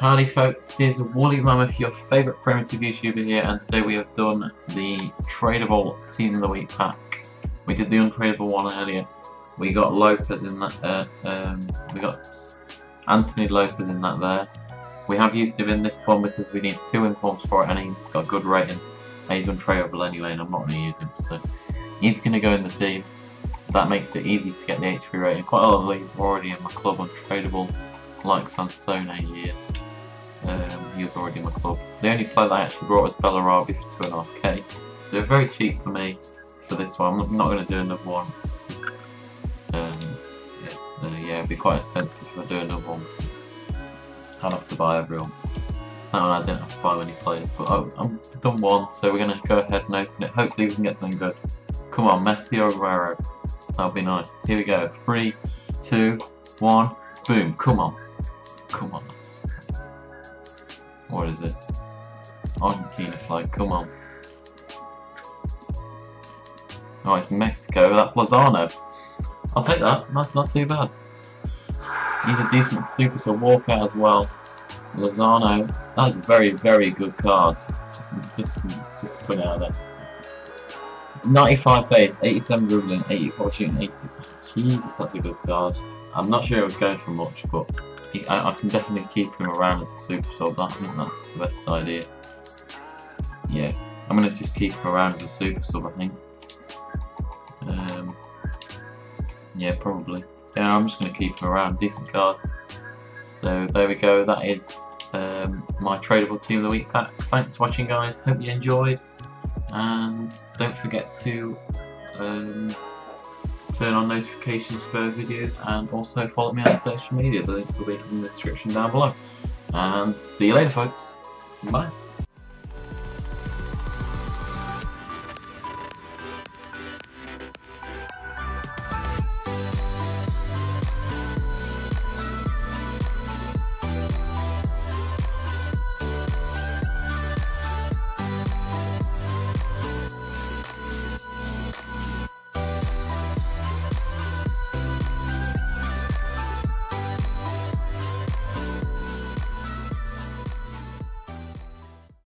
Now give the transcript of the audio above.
Howdy folks, this is Wooly Mammoth, your favourite primitive YouTuber here, and today we have done the tradable Team of the Week pack. We did the untradable one earlier. We got Lopes in that, uh, um, we got Anthony Lopes in that there. We have used him in this one because we need two informs for it and he's got a good rating. And he's untradable anyway and I'm not going to use him, so he's going to go in the team. That makes it easy to get the HP rating. Quite a lot of these are already in my club untradable, like Sansone here. Um, he was already in my club. The only player that I actually brought was Bellarabi for 2.5k. So very cheap for me for this one. I'm not going to do another one. Um, yeah, uh, yeah, it'd be quite expensive if I do another one. I'd have to buy everyone. No, I didn't have to buy any players, but I'm done one, so we're going to go ahead and open it. Hopefully we can get something good. Come on, Messi or Aguero. That'll be nice. Here we go. Three, two, one, boom. Come on. Come on. What is it? Argentina flag, come on. Oh, it's Mexico. That's Lozano. I'll take that. That's not too bad. He's a decent super, so walkout as well. Lozano. That's a very, very good card. Just, just, just put it out there. 95 base, 87 dribbling, 84 shooting, 80. Jesus, that's a good card. I'm not sure it was going for much, but I, I, can definitely keep him around as a super sub. I think that's the best idea. Yeah, I'm going to just keep him around as a super sub, I think. Um, yeah, probably. Yeah, I'm just going to keep him around. Decent card. So there we go. That is um, my tradable team of the week pack. Thanks for watching, guys. Hope you enjoyed. And don't forget to um, turn on notifications for videos and also follow me on social media. The links will be in the description down below. And see you later folks. Bye.